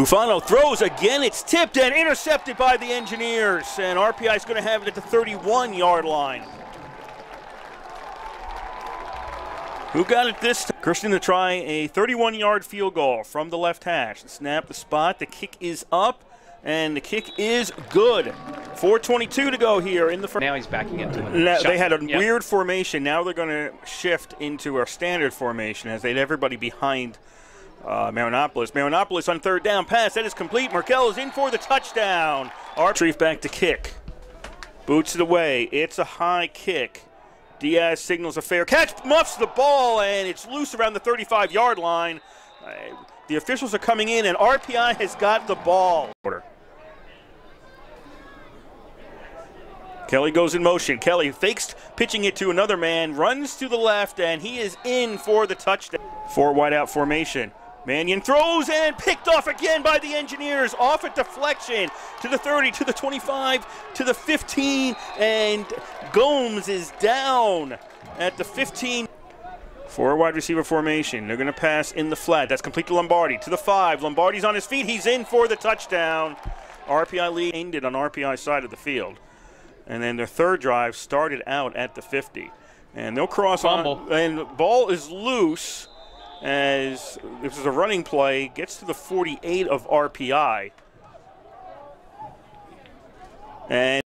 Bufano throws again. It's tipped and intercepted by the Engineers. And RPI is going to have it at the 31 yard line. Who got it this time? Christian to try a 31 yard field goal from the left hash. The snap, the spot, the kick is up, and the kick is good. 4.22 to go here in the first. Now he's backing into the Now, shot. they had a Yep. weird formation. Now they're going to shift into a standard formation as they had everybody behind uh, Marinopolis. Marinopolis on third down pass. That is complete. Markel is in for the touchdown. Retrieve back to kick. Boots it away. It's a high kick. Diaz signals a fair catch, muffs the ball, and it's loose around the 35 yard line. Uh, the officials are coming in, and RPI has got the ball. Kelly goes in motion. Kelly fakes pitching it to another man, runs to the left, and he is in for the touchdown. Four wideout formation. Mannion throws and picked off again by the Engineers. Off a deflection to the 30, to the 25, to the 15, and Gomes is down at the 15. Four wide receiver formation. They're going to pass in the flat. That's complete to Lombardi. To the five. Lombardi's on his feet. He's in for the touchdown. RPI lead ended on RPI side of the field. And then their third drive started out at the 50. And they'll cross Fumble. on. And the ball is loose as this is a running play. Gets to the 48 of RPI. And